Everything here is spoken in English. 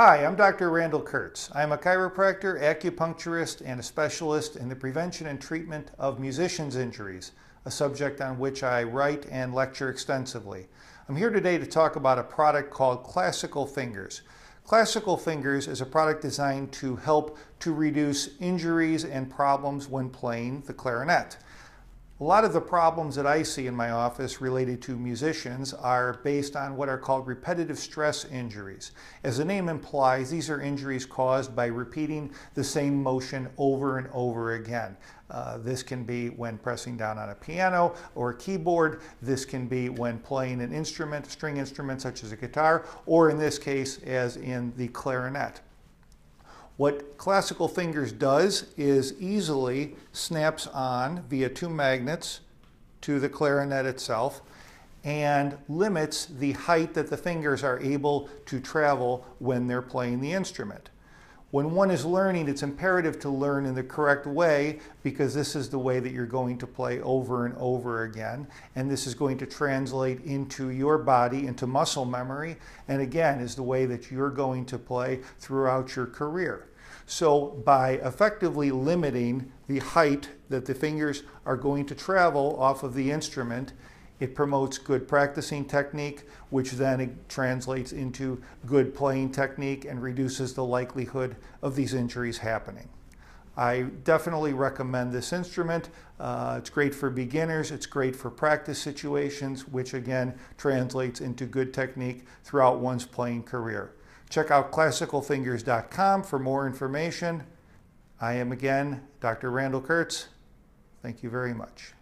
Hi, I'm Dr. Randall Kertz. I'm a chiropractor, acupuncturist, and a specialist in the prevention and treatment of musicians' injuries, a subject on which I write and lecture extensively. I'm here today to talk about a product called Classical Fingers. Classical Fingers is a product designed to help to reduce injuries and problems when playing the clarinet. A lot of the problems that I see in my office related to musicians are based on what are called repetitive stress injuries. As the name implies, these are injuries caused by repeating the same motion over and over again. Uh, this can be when pressing down on a piano or a keyboard. This can be when playing an instrument, a string instrument such as a guitar, or in this case, as in the clarinet. What Classical Fingers does is easily snaps on via two magnets to the clarinet itself and limits the height that the fingers are able to travel when they're playing the instrument. When one is learning, it's imperative to learn in the correct way because this is the way that you're going to play over and over again. And this is going to translate into your body, into muscle memory, and again, is the way that you're going to play throughout your career. So by effectively limiting the height that the fingers are going to travel off of the instrument, it promotes good practicing technique, which then translates into good playing technique and reduces the likelihood of these injuries happening. I definitely recommend this instrument. Uh, it's great for beginners, it's great for practice situations, which again translates into good technique throughout one's playing career. Check out classicalfingers.com for more information. I am again Dr. Randall Kertz. Thank you very much.